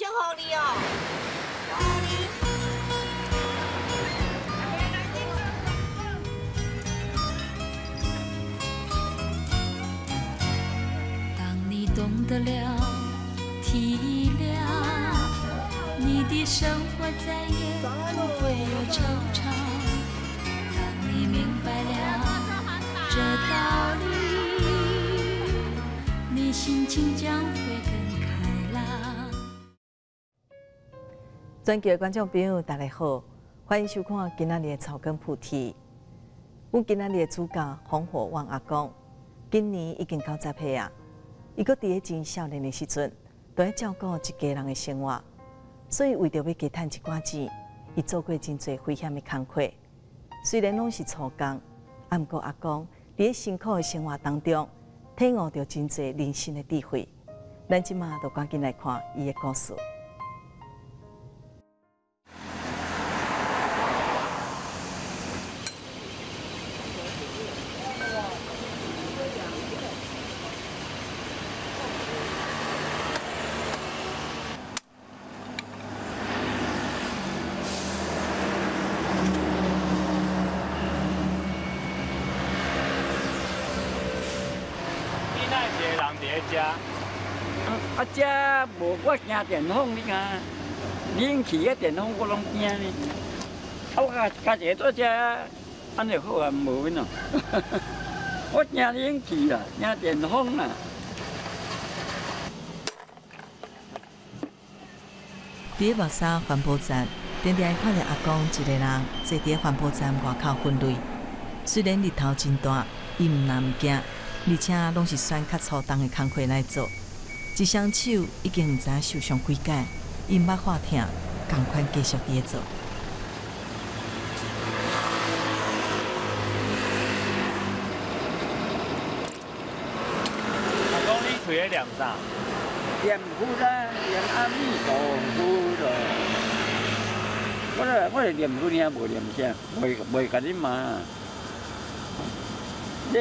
祝福你哦，祝福你。当你懂得了体谅，你的生活再也不会有惆怅。当你明白了这道理，你心情将会尊敬的观众朋友，大家好，欢迎收看今天的草根菩提。阮今天的主角红火旺阿公，今年已经九十岁啊。伊搁伫咧真少年的时阵，都在照顾一家人的生活，所以为着要加赚一寡钱，伊做过真侪危险的工作。虽然拢是粗工，啊，毋过阿公伫咧辛苦的生活当中，体悟到真侪人生的智慧。咱即马就赶紧来看伊的故事。你那一个人伫咧遮，啊，遮无我惊电风，你看，冷气个电风我拢惊呢。啊，我家家己做遮，安尼好啊，无阮咯。我惊冷气啦，惊电风啦。伫咧木沙环保站，常常会看到阿公一个人坐伫咧环保站外口分类。虽然日头真大，伊毋但毋惊，而且拢是选较粗重的工课来做。一双手已经毋知影受伤几解，伊毋捌化疼，共款继续伫咧做。阿公你开咧念啥？念佛啦，念阿弥陀佛咯。我咧我咧念佛呢无念啥，袂袂甲你骂。你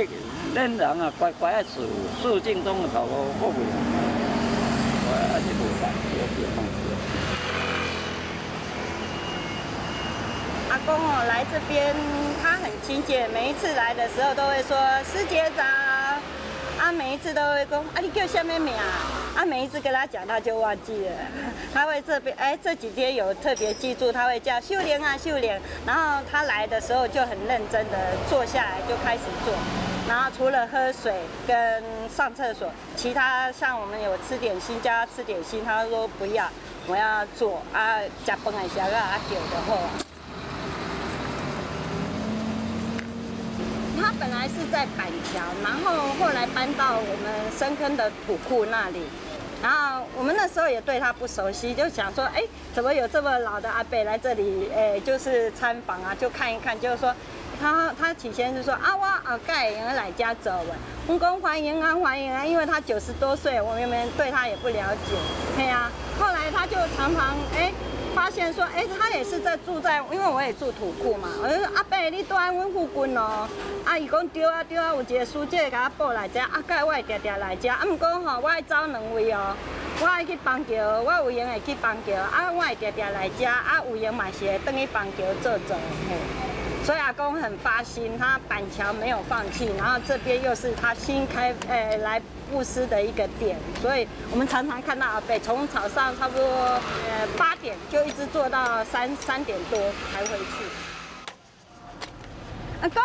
恁人啊，乖乖啊，事事正中头路，我袂。阿公哦，来这边他很亲切，每一次来的时候都会说师姐早，啊，每一次都会说啊，你叫什么名啊？啊，每一次跟他讲他就忘记了，他会这边哎这几天有特别记住，他会叫秀莲啊秀莲，然后他来的时候就很认真的坐下来就开始做，然后除了喝水跟上厕所，其他像我们有吃点心叫他吃点心，他说不要，我要做啊，加饭的时候啊丢就好。他本来是在板桥，然后后来搬到我们深坑的土库那里。然后我们那时候也对他不熟悉，就想说，哎，怎么有这么老的阿伯来这里，哎，就是参访啊，就看一看，就是说，他他起先是说啊，我啊盖人来家走了，我讲欢迎啊欢迎啊，因为他九十多岁，我们对他也不了解，对啊。后来他就常常哎。发现说，哎、他也是在住在，因为我也住土库嘛，我就说阿伯，你住在阮附近哦。啊，伊讲对啊对啊，有一个书记给他报来遮，啊，盖我会定定来遮，啊，毋过吼，我爱走两位哦，我爱去邦桥，我有闲会去邦桥，啊，我会定定来遮，啊，有闲嘛是会等去邦桥坐坐，嘿。所以阿公很发心，他板桥没有放弃，然后这边又是他新开呃来布施的一个点，所以我们常常看到阿北从早上差不多呃八点就一直做到三三点多才回去。阿公，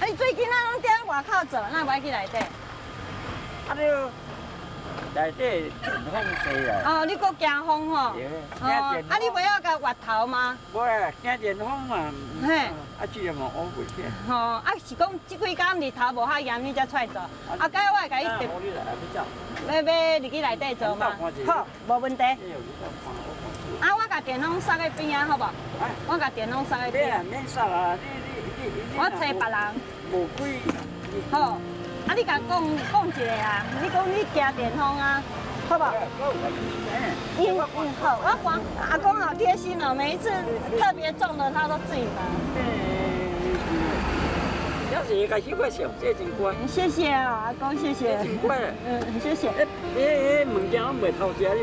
哎，最近那拢在外口走，那我去内底。啊，你电风吹啦。哦，你搁惊风吼？对哦，啊，你不要甲滑头吗？我啊，惊电风嘛。嘿啊，这个嘛，我袂起。吼，啊是讲即几工日头无遐炎，你才出来做。啊，该我会甲你啊，定。我你来要走。要要入去内底做吗？好，无问题。啊，我甲电风塞喺边啊，好无？我甲电风塞喺免边免你你你你。我找别人。无几。好，啊，你甲讲讲一个啊，你讲你惊电风啊，好无？嗯嗯好，我光阿公好贴心哦，每一次特别重的他都自己拿。要是该去我上，这真乖，谢谢啊，阿公，谢谢这，真乖啊。嗯，谢谢。诶，诶，物件我袂偷食了。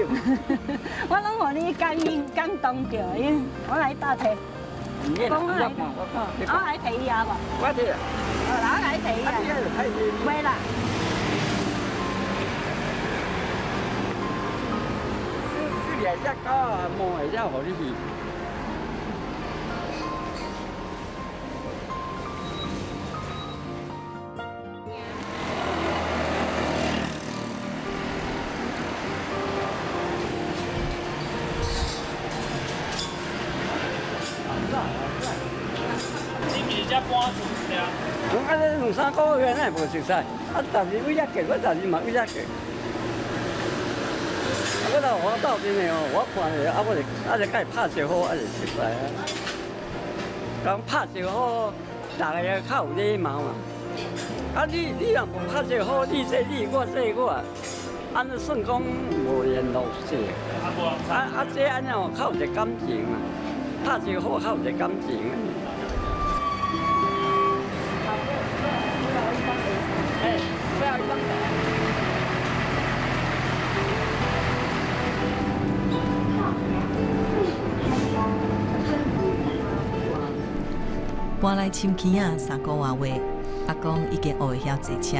我拢互你感应感动着，因为我来答题，唔免啦，讲来我看，我看，你我看，来提啊无？我睇啦，哦，我来提无熟悉，啊，但是我一个，我但是嘛有一个。啊，我到我到真的哦，我看着啊，我就啊就该拍招呼，啊就熟悉啊。讲拍招呼，大家较有礼貌嘛。啊，你你若无拍招呼，你这你我这我，安尼算讲无联络性。啊，啊啊，这安尼哦，较有一个感情嘛，拍招呼较有一个感情。搬来深坑啊，三个外话，阿公已经学会晓坐车，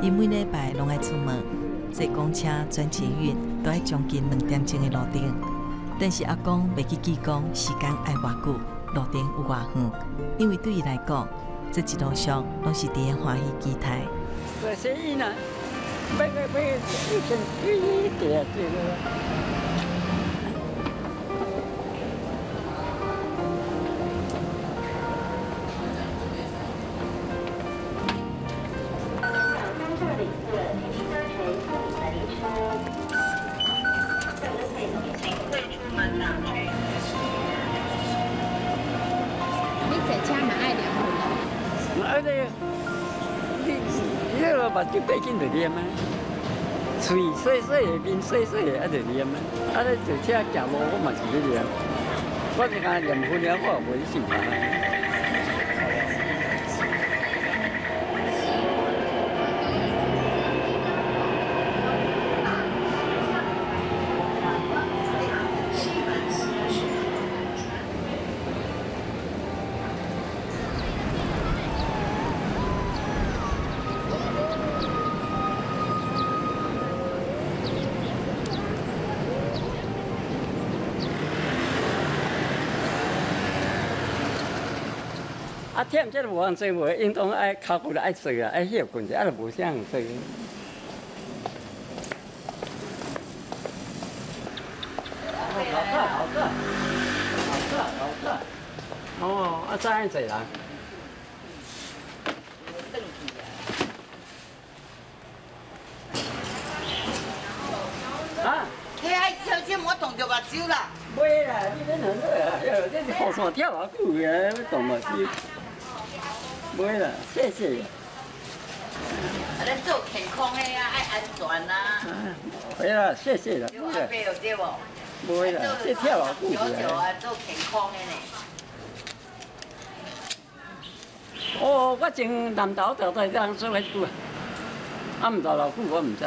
伊每礼拜拢爱出门，坐公车、转捷运，都爱将近两点钟的路程。但是阿公未去记讲时间爱偌久，路程有偌远，因为对伊来讲，这一路上拢是伫咧欢喜期待。对，生意呢，要要要，一天一点。你那个目睭闭紧就念啊，嘴细细的，面细细的，啊就念啊。啊，你坐车行路我嘛是咧念，我是讲念分了，我也袂信啊。忝这个无通做，无运动爱脚骨爱做啊，爱歇困者，啊就无啥通做。好个好个好个好个，哦，啊怎样做人？啊，你爱小心我动着目睭啦！袂啦，你这两个啊，这是好山跳啊久嘅，要动目睭。袂啦，谢谢。啊，咱做健康的啊，爱安全啦。啊，袂啦，谢谢啦。对啊，对哦，对无？袂啦，这跳老久嘅。久久啊，做健康的呢。哦，我从南投大地当做迄久啊，啊，毋知偌久我毋知。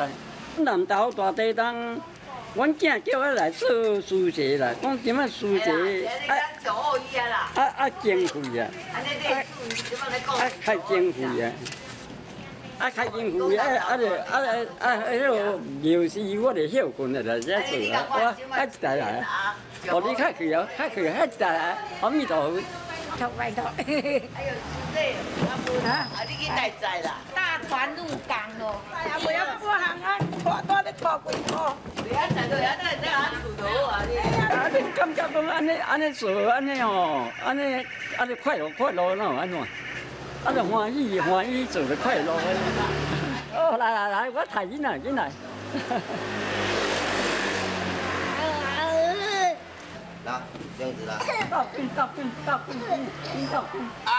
南投大地当，阮囝叫我来做书记啦，讲今仔书记啊啊啦，啊啊经费啊。安尼你怎么开经费啊！啊，开经费啊！啊，就啊啊啊，迄个有时我就休困了，就这做啊。我啊一代来啊，互你较去啊，较去啊一代来，阿弥陀佛。头拜托，还有是这，啊不啊，你去带载啦。大船入港咯。哎呀，不要不行啊，拖拖咧拖几拖。你啊载到啊，在在啊厝头啊你。啊，你感觉讲安尼安尼做安尼哦，安尼安尼快乐快乐喏，安怎？啊，就欢喜欢喜做就快乐。哦，来来来，我抬进来进来。来，这样子啦。倒滚倒滚倒滚滚滚倒滚。啊！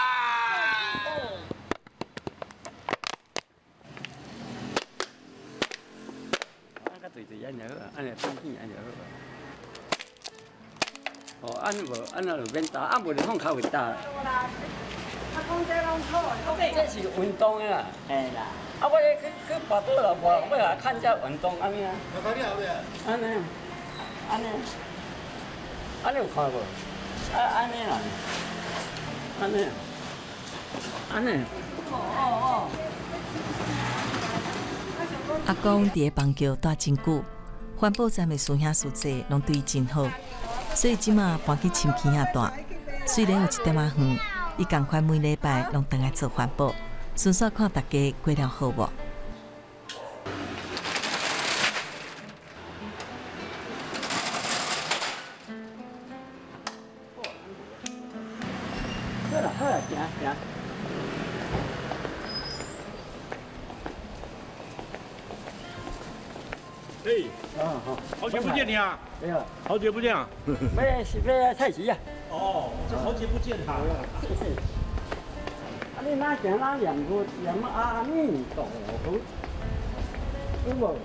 对对安尼好，安尼放起安尼好。哦，安尼无，安尼就免打，啊无就放脚会打。这是运动的啦，嘿啦。啊，我咧去去跋倒了，无我来看这运动安尼啊。安尼，安尼，安尼有看无？啊，安尼啦，安尼，安尼。哦哦哦阿公伫个邦桥待真久，环保站的师兄师姐拢对伊真好，所以即马搬去深坑遐住。虽然有一点仔远，伊共款每礼拜拢倒来做环保，顺续看大家过了好无。好啦好啦，行行。好，好久不见你啊！没有，好久不见啊！买是买菜市啊。哦，这好久不见他。是是。啊，你哪行哪养活养阿弥陀佛，有无？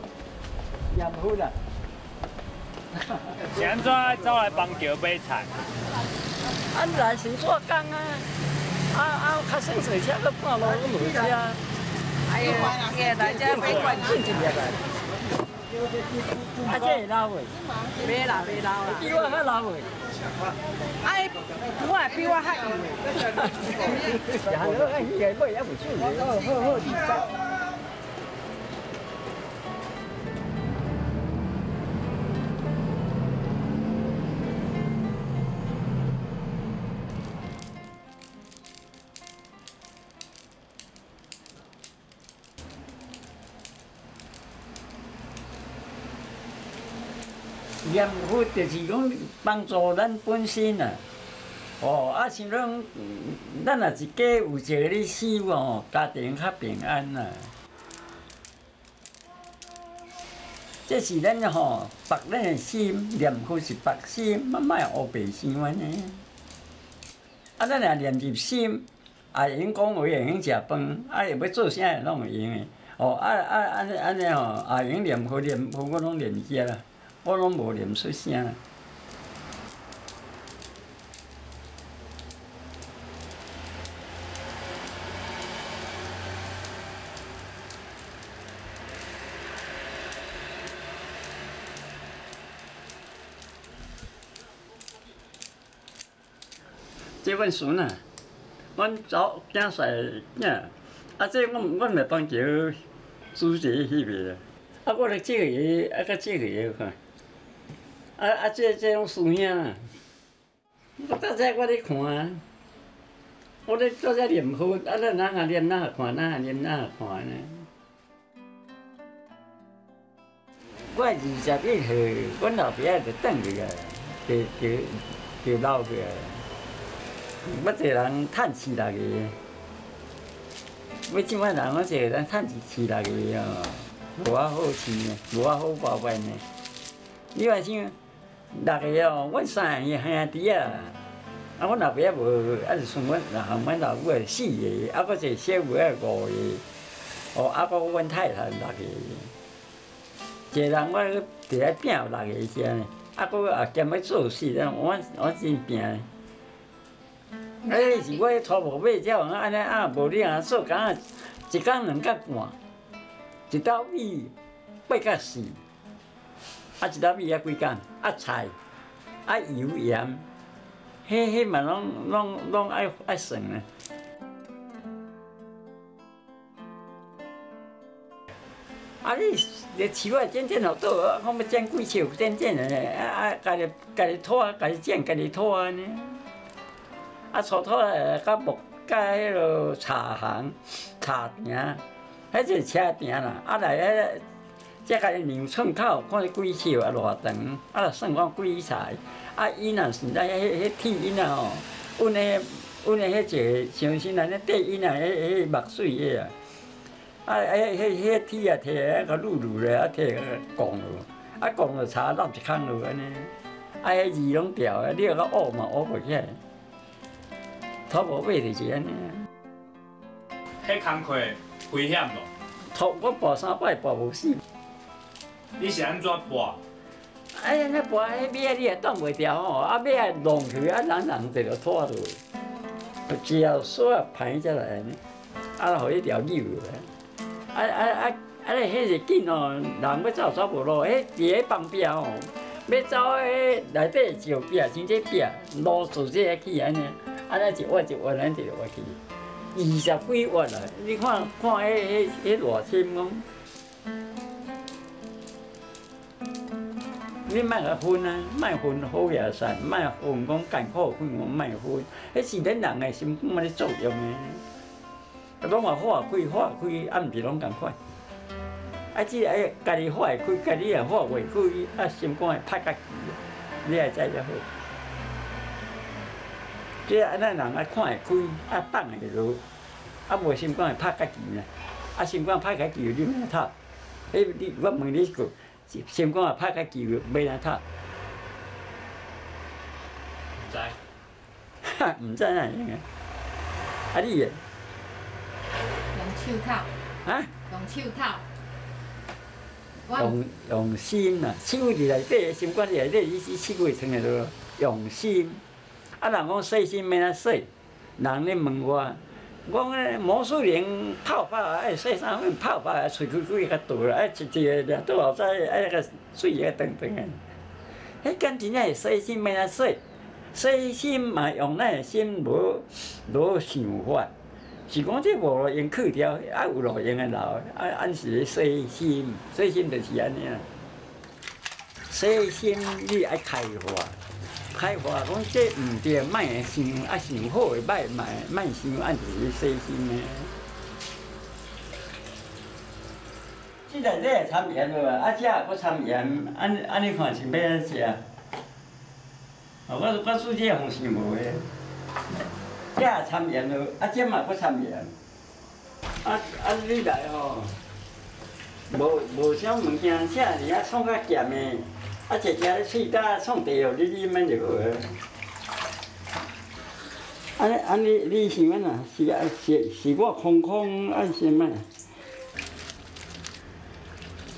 养活啦。现在走来帮桥买菜，俺，来是做工啊，啊啊，较省水车个半路都无车。哎呀，也大家买关注一下吧。啊，这会老未？别啦，别啦啦。比我较老未？哎，我比我还有。然后哎，伊个买也。好好。念佛就是讲帮助咱本身啊。哦，啊像讲，咱若一家有一个咧修哦，家庭较平安啦。这是咱吼白咱的心，念佛是白心，莫莫黑白心安尼。啊，咱若念入心，也会用讲话，会用食饭，啊，会要做啥拢会用的。哦，啊啊安尼安尼吼，也用念佛念佛，我拢念遮啦。我拢无念出声。这阮孙啊，阮早囝婿囝，啊，这阮阮来帮桥主席翕个，啊，我来这个爷，啊，甲这个爷看。啊啊！这这种师兄，我早在我咧看，我咧早在念佛，啊，咱哪下念哪下看，哪下念哪下看呢？我二十一岁，阮老爸就等去啊，就就就老去啊。要一个人趁四六个，要即摆人我一个人趁四六个哦，无啊好饲呢，无啊好包办呢。你话想？六个哦，阮三个兄弟啊，啊，阮老爸无，啊是算阮，然后阮老母诶四个，啊，搁一个小妹诶五个，哦，啊，搁阮太太六个，一个人我伫咧拼六个只呢，啊，搁也兼要做事，我我真拼。哎，是我拖无马鸟，安尼啊，无你啊做工啊，一工两角半，一斗米八角四。啊，一粒米啊几工？啊菜，啊油盐，迄迄嘛拢拢拢爱爱算啊。啊你你树啊剪剪好多，我要剪几树剪剪的，啊啊家己家己拖，家己剪家己拖安尼。啊锄拖诶，甲木甲迄落茶行茶亭，迄就是车亭啦。啊来迄。即个牛村口看几树啊偌长，啊算看几才，啊伊若是咱迄迄铁因啊吼，阮迄阮迄迄个像是咱咧缀因啊，迄迄墨水个啊，啊迄迄迄铁啊摕个露露咧，啊摕个钢落，啊钢落插落一空落安尼，啊迄字拢掉啊，你个乌嘛乌袂起来，土无尾就是安尼。迄工课危险无？土我跋三摆跋无死。你是安怎拔？哎呀，那拔迄尾，你也挡袂牢吼，啊尾啊弄去，啊人人就着拖落。只要锁盘下来呢，啊，互一条扭的，啊啊啊啊！咧，迄是紧哦，人要走走无路，迄伫迄旁边哦，要走迄内底就壁，真正壁，路自己去安尼，安尼一弯一弯，咱就落去，二十几弯啊！你看看迄迄迄偌深讲。你莫甲分啊，莫分好也算，莫分讲艰苦分，我莫分，迄是咱人的心肝咧作用的。拢话化开化开，啊，毋是拢共款。啊，只爱家己化会开，家己也化袂开，啊，心肝会拍家己，你也知就好。即安尼人爱看会开，啊放会落，啊无心肝会拍家己呢。啊，心肝拍家己，你免读。迄你我问你一句。先讲啊，拍个球要哪套？唔知，哈，唔知哪样啊？啊你诶？用手套，啊？用手套。用用心啊，手伫内底，心肝伫内底，伊是手会成诶咯。用心，啊人讲细心免啊细，人咧问我。我讲魔术连泡泡爱洗衫粉泡泡啊，喙开开较大啦，爱一一个倒后仔爱那个水个长长个。迄干真正是细心免啊洗，细心嘛用咱个心无无想法，是讲这无路用去掉，啊有路用个留，啊按是细心，细心就是安尼啊。细心你爱开化。开发讲这毋对，莫想啊想好诶，歹莫莫想按是细心诶。即个这也参盐无啊？这也搁参盐，安安尼看是要安食？哦，我我煮这方想无诶。这也参盐咯，啊这嘛搁参盐。啊啊你来吼，无无啥物件，这尔啊创较咸诶。啊，一只咧水干创茶哦，你啉安就好个。安尼安尼，你想安怎？是啊，是是我空空安什么？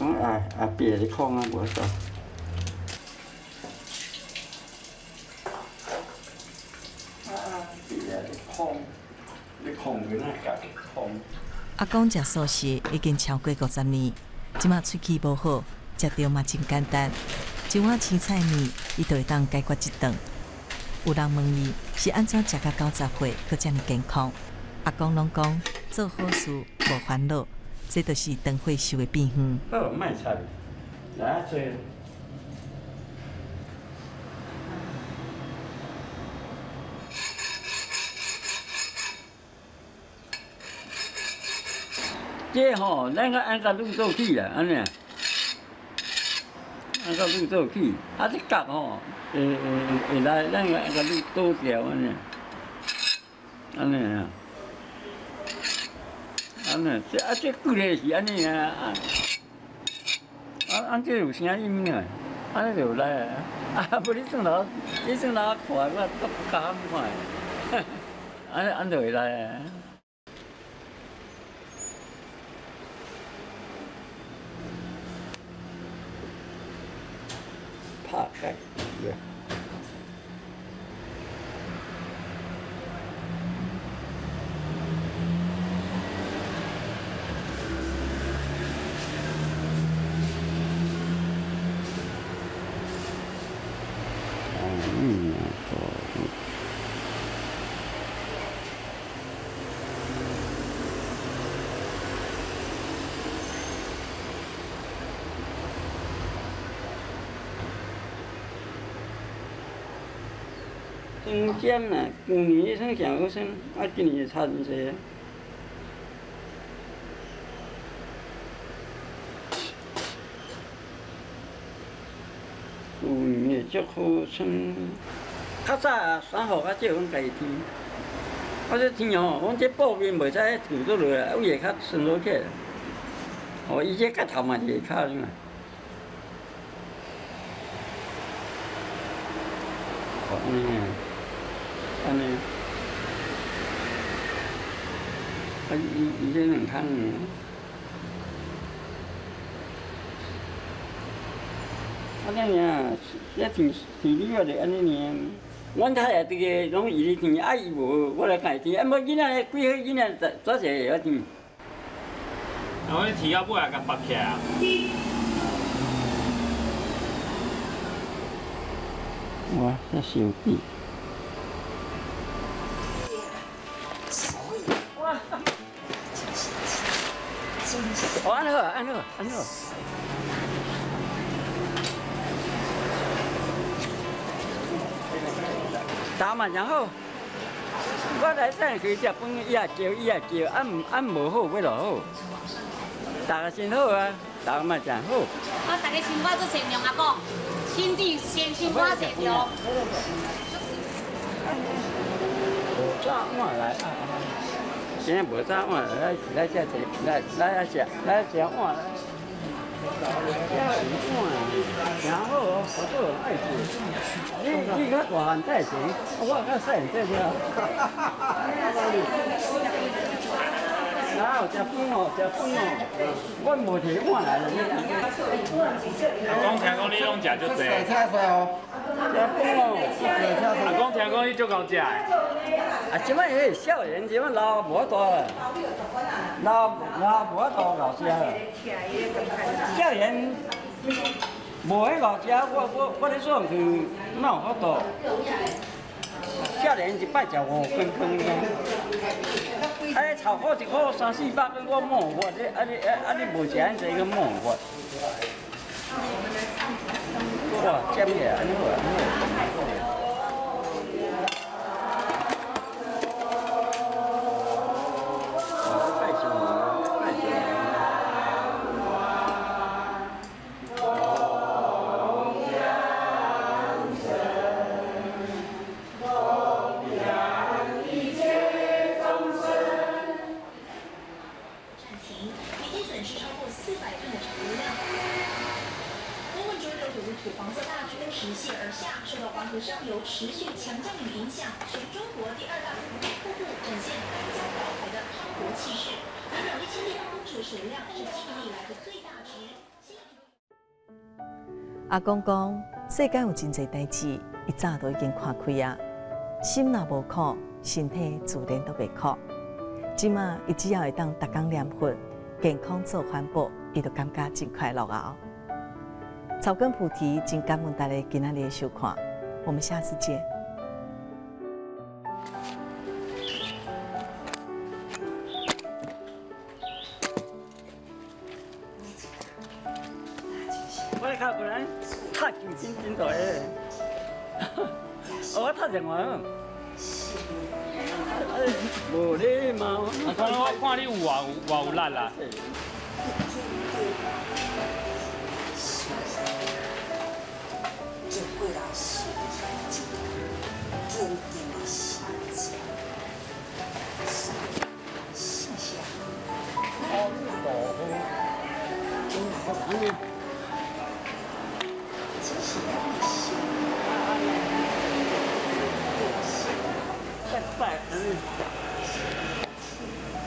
啊啊啊！别咧空啊，无错。啊啊！别咧空，咧空个那夹空。阿公食素食已经超过五十年，即马喙齿无好，食着嘛真简单。一碗青菜面，伊就会当解决一顿。有人问伊是安怎食到九十岁，搁遮尔健康？阿公拢讲做好事无烦恼，这就是长岁寿的秘方。好，卖菜，来做。这吼，咱个按个卤做起啦，安尼。那个路做起，啊，这角吼，会会会来，咱个那个路多条安尼，安尼啊，安尼，这啊这过来是安尼啊，啊，啊这有声音啊，安尼就来啊，不你算哪，你算哪看我都不敢看，安安就会来啊。怕盖，对。嗯，好。生煎呐，去年生上好生，啊，今年差真济。去年足好生，较早三号较少阮家己天，啊这天吼，阮这布面袂使涂倒落来，有下较顺落去。哦，伊这骨头嘛是会较嘛。嗯。安尼，啊，伊伊这两空呢，啊，那样，也挺挺厉害的，安尼呢。阮太太伫个拢伊咧天，啊伊无我来家天，啊无囡仔几岁囡仔早早会晓天。然后你提到尾也甲拔起来啊。哇，这手臂。哇！哦，安好，安好，安好。打嘛然后，我来等去食饭，伊也叫，伊也叫，按按无好，要落好。打个真好啊，打个嘛真好。啊，大家新花做善良阿公，新地先新花善良。无早晚来啊！今天无早晚来来这吃，来来来吃，来吃碗来。然后哦，我就爱吃，你你看大汉再吃，我较细汉再吃。哪有食饭哦，食饭哦，我无摕碗来了。阿公听讲你拢食足济，食饭哦。阿公听讲你足够食。啊，即摆迄少年，即摆老无法度啦，老老无法度老食啦。少年无迄老食，我我我咧算去哪有法度？下年一摆食五根羹呢，啊你炒好一个三四百个，我冇法，你啊你啊你无钱这个冇法。哇，这么安尼好持续强降雨影响，全中国第二大湖瀑布展现开江倒海的磅礴气势，而两亿千立方公尺的水量是记忆以来的最大值。阿公讲，世间有真侪代志，一早都已经看开啊。心若无苦，身体自然都袂苦。即马伊只要会当逐工念佛、健康做环保，伊就感觉真快乐啊！草根菩提，真感恩大家今仔日的收看，我们下次见。真真大个，我太正话，无礼貌。阿公，我看你有偌有偌有力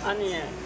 安尼。